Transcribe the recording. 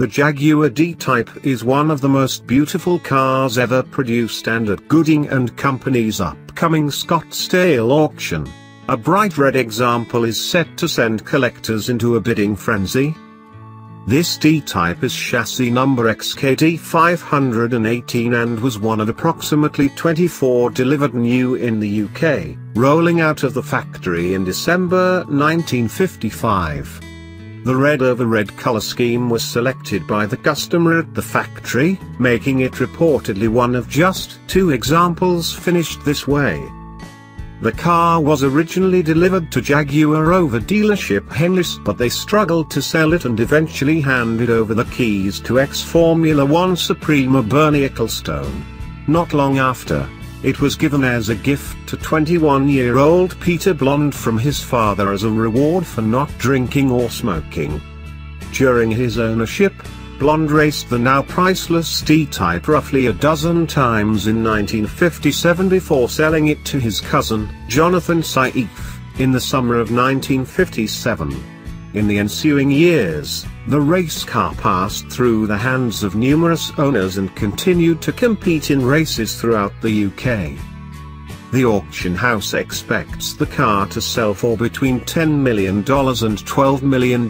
The Jaguar D-Type is one of the most beautiful cars ever produced and at Gooding Company's upcoming Scottsdale auction, a bright red example is set to send collectors into a bidding frenzy. This D-Type is chassis number XKD518 and was one of approximately 24 delivered new in the UK, rolling out of the factory in December 1955. The red over red color scheme was selected by the customer at the factory, making it reportedly one of just two examples finished this way. The car was originally delivered to Jaguar Rover dealership Henlys but they struggled to sell it and eventually handed over the keys to ex-Formula One Suprema Bernie Ecclestone. Not long after, it was given as a gift to 21-year-old Peter Blond from his father as a reward for not drinking or smoking. During his ownership, Blond raced the now priceless D-Type roughly a dozen times in 1957 before selling it to his cousin, Jonathan Sieff, in the summer of 1957. In the ensuing years, the race car passed through the hands of numerous owners and continued to compete in races throughout the UK. The auction house expects the car to sell for between $10 million and $12 million.